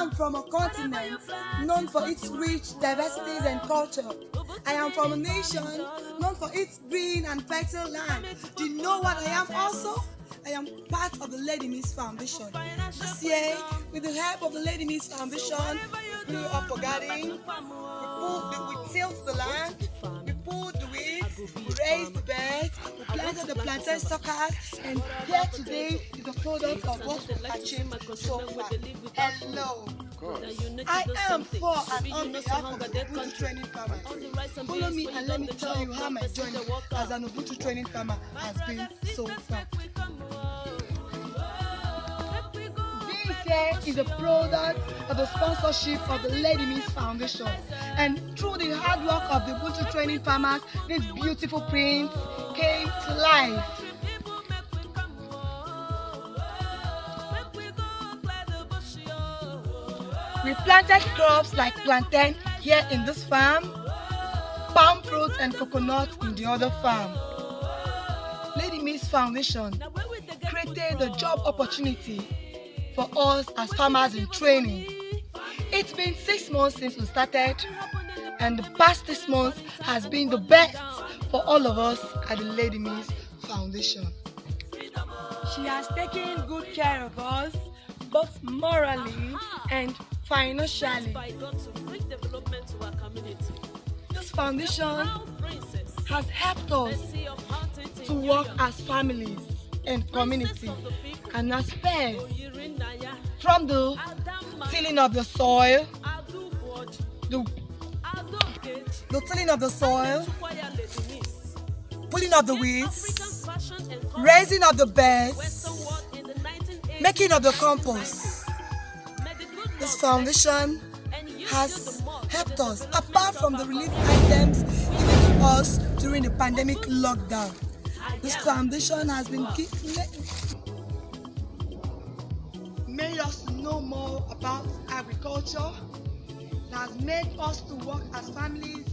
am from a continent known for its rich diversities and culture. I am from a nation known for its green and fertile land. Do you know what I am also? I am part of the Lady Mitz Foundation. This year, with the help of the Lady Mitz Foundation, we are garden, we, pulled the, we the land, we pulled the weeds, we raised the beds, we planted the plantain suckers, and here today is a product of what we achieved so far. Hello. I am for and on behalf of Ubuntu training farmer. Follow me and let me tell you how my journey as an Ubuntu training farmer has been so far. Here is a product of the sponsorship of the Lady Miss Foundation. And through the hard work of the Ubuntu training farmers, this beautiful print to life. We planted crops like plantain here in this farm, palm fruit and coconut in the other farm. Lady Mitz Foundation created a job opportunity for us as farmers in training. It's been six months since we started and the past six months has been the best for all of us at the Lady Miss Foundation. She has taken good care of us both morally and financially. This foundation has helped us to work as families and community and as pairs from the tilling of the soil, the, the tilling of the soil, pulling of the weeds, raising up the beds, making up the compost. This foundation has helped us apart from the relief items given to us during the pandemic lockdown. This foundation has been made us to know more about agriculture. It has made us to work as families.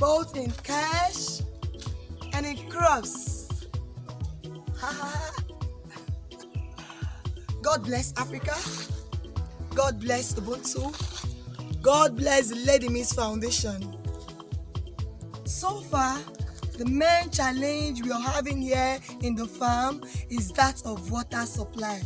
Both in cash and in crops. God bless Africa. God bless Ubuntu. God bless Lady Miss Foundation. So far, the main challenge we are having here in the farm is that of water supply.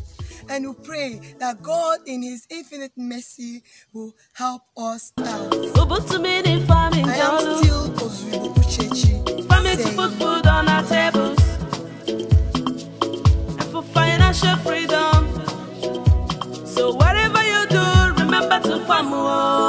And we pray that God, in His infinite mercy, will help us out. I am still Uchechi. Farming to put food on our tables. And for financial freedom. So whatever you do, remember to farm.